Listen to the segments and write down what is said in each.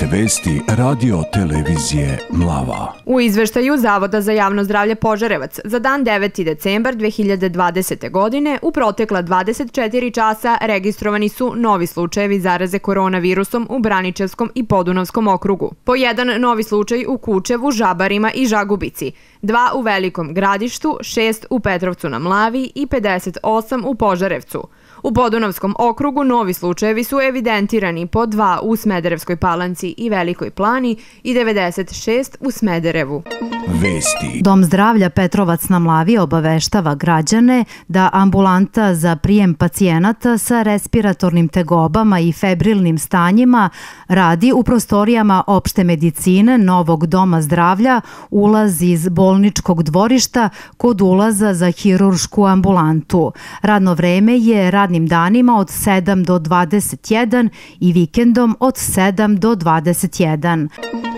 Slušajte vesti radio televizije Mlava. U izveštaju Zavoda za javno zdravlje Požarevac za dan 9. decembar 2020. godine u protekla 24 časa registrovani su novi slučajevi zaraze koronavirusom u Braničevskom i Podunavskom okrugu. Po jedan novi slučaj u Kučevu, Žabarima i Žagubici, dva u Velikom gradištu, šest u Petrovcu na Mlavi i 58 u Požarevcu. U Podunavskom okrugu novi slučajevi su evidentirani po dva u Smederevskoj palanci i Velikoj plani i 96 u Smederevu. Vesti. Dom zdravlja Petrovac na Mlavi obaveštava građane da ambulanta za prijem pacijenata sa respiratornim tegobama i febrilnim stanjima radi u prostorijama opšte medicine Novog doma zdravlja ulaz iz bolničkog dvorišta kod ulaza za hiruršku ambulantu. Radno vreme je rad radnim danima od 7 do 21 i vikendom od 7 do 21.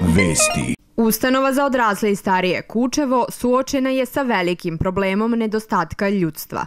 Vesti. Ustanova za odrasle i starije Kučevo suočena je sa velikim problemom nedostatka ljudstva.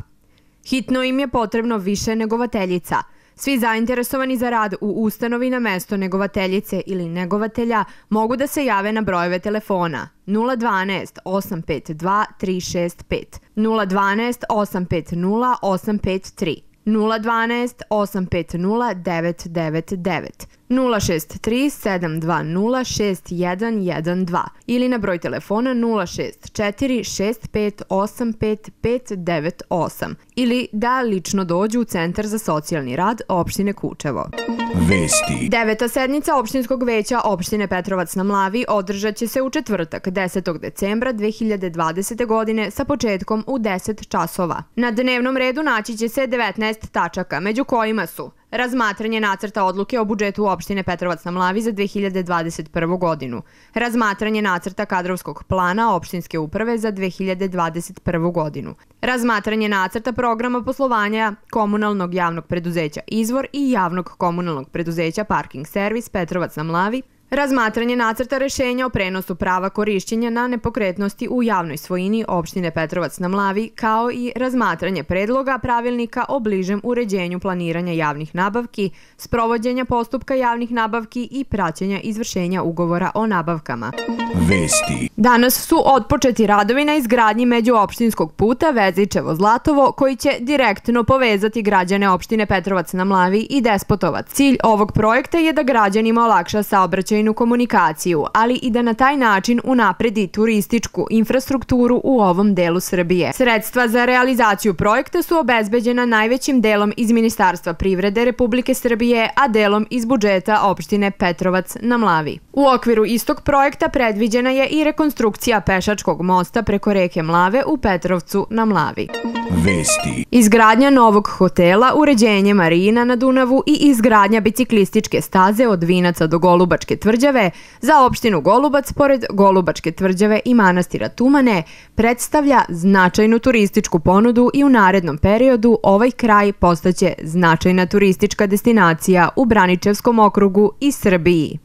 Hitno im je potrebno više negovateljica – Svi zainteresovani za rad u ustanovi na mesto negovateljice ili negovatelja mogu da se jave na brojeve telefona 012 852 365, 012 850 853 012 850 999 063 720 6112 ili na broj telefona 064 6585 598 ili da lično dođu u Centar za socijalni rad opštine Kučevo. Vesti. Deveta sednica opštinskog veća opštine Petrovac na Mlavi održat će se u četvrtak 10. decembra 2020. godine sa početkom u 10 časova. Na dnevnom redu naći će se 19 tačaka, među kojima su Razmatranje nacrta odluke o budžetu opštine Petrovac na Mlavi za 2021. godinu. Razmatranje nacrta kadrovskog plana opštinske uprave za 2021. godinu. Razmatranje nacrta programa poslovanja komunalnog javnog preduzeća Izvor i javnog komunalnog preduzeća Parking Servis Petrovac na Mlavi Razmatranje nacrta rešenja o prenosu prava korišćenja na nepokretnosti u javnoj svojini opštine Petrovac na Mlavi, kao i razmatranje predloga pravilnika o bližem uređenju planiranja javnih nabavki, sprovođenja postupka javnih nabavki i praćenja izvršenja ugovora o nabavkama. Vesti. Danas su odpočeti radovi na izgradnji međuopštinskog puta Vezičevo-Zlatovo, koji će direktno povezati građane opštine Petrovac na Mlavi i Despotovac. Cilj ovog projekta je da građanima olakša saobraćaj saobraćajnu komunikaciju, ali i da na taj način unapredi turističku infrastrukturu u ovom delu Srbije. Sredstva za realizaciju projekta su obezbeđena najvećim delom iz Ministarstva privrede Republike Srbije, a delom iz budžeta opštine Petrovac na Mlavi. U okviru istog projekta predviđena je i rekonstrukcija pešačkog mosta preko reke Mlave u Petrovcu na Mlavi. Vesti. Izgradnja novog hotela, uređenje marina na Dunavu i izgradnja biciklističke staze od Vinaca do Golubačke tvrđave za opštinu Golubac pored Golubačke tvrđave i manastira Tumane predstavlja značajnu turističku ponudu i u narednom periodu ovaj kraj postaće značajna turistička destinacija u Braničevskom okrugu i Srbiji.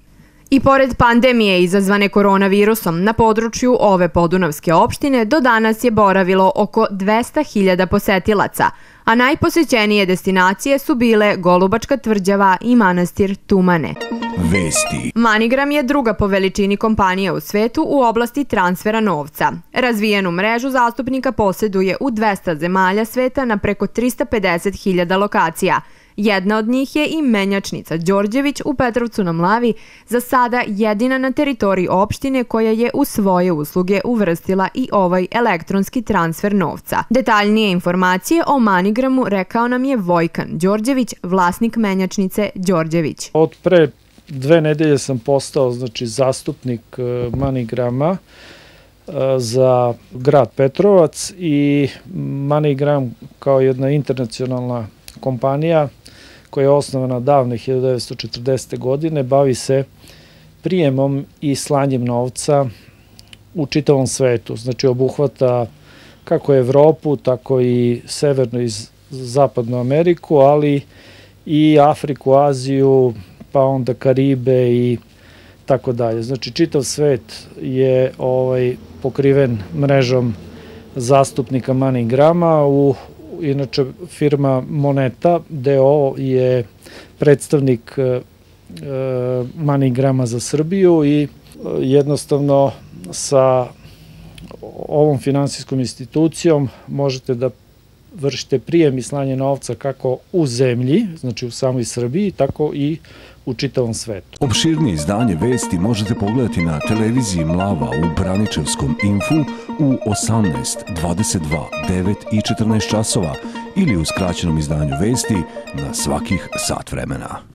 I pored pandemije izazvane koronavirusom, na području ove podunavske opštine do danas je boravilo oko 200.000 posetilaca, a najposećenije destinacije su bile Golubačka tvrđava i manastir Tumane. Vesti. Manigram je druga po veličini kompanija u svetu u oblasti transfera novca. Razvijenu mrežu zastupnika posjeduje u 200 zemalja sveta na preko 350.000 lokacija – Jedna od njih je i menjačnica Đorđević u Petrovcu na Mlavi, za sada jedina na teritoriji opštine koja je u svoje usluge uvrstila i ovaj elektronski transfer novca. Detaljnije informacije o Manigramu rekao nam je Vojkan Đorđević, vlasnik menjačnice Đorđević. Od pre dve nedelje sam postao znači, zastupnik e, Manigrama e, za grad Petrovac i Manigram kao jedna internacionalna kompanija koja je osnovana davne 1940. godine, bavi se prijemom i slanjem novca u čitavom svetu. Znači obuhvata kako Evropu, tako i severnu i zapadnu Ameriku, ali i Afriku, Aziju, pa onda Karibe i tako dalje. Znači čitav svet je ovaj pokriven mrežom zastupnika MoneyGrama u inače firma Moneta DO je predstavnik e, MoneyGrama za Srbiju i jednostavno sa ovom finansijskom institucijom možete da vršite prijem i slanje novca kako u zemlji, znači u samoj Srbiji, tako i u čitavom svetu. Opširnije izdanje vesti možete pogledati na televiziji Mlava u Braničevskom infu u 18, 22, 9 i 14 časova ili u skraćenom izdanju vesti na svakih sat vremena.